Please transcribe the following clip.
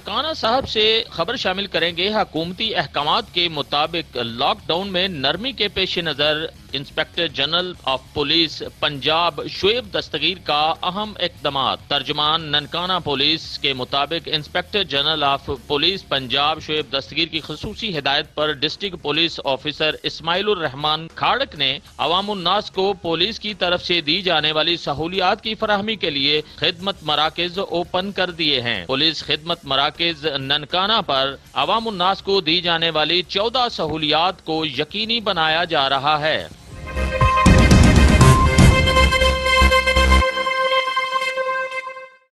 ननकाना साहब से खबर शामिल करेंगे, हकूमती अहकाम के मुताबिक लॉकडाउन में नरमी के पेश नज़र inspector general of police, Punjab Shoaib Dastgir का अहम इकदाम तर्जमान ननकाना पुलिस के मुताबिक inspector general of police, Punjab Shoaib Dastgir की खसूसी हिदायत पर district police officer Ismail Rahman Khadak ने अवामनास को पुलिस की तरफ़ से दी जाने वाली सहूलियात की फराहमी के लिए खिदमत मराकज ओपन कर दिए हैं। पुलिस खिदमत मराकज ननकाना पर अवामनास को दी जाने वाली चौदह सहूलियात को यकीनी बनाया जा रहा है। Bye.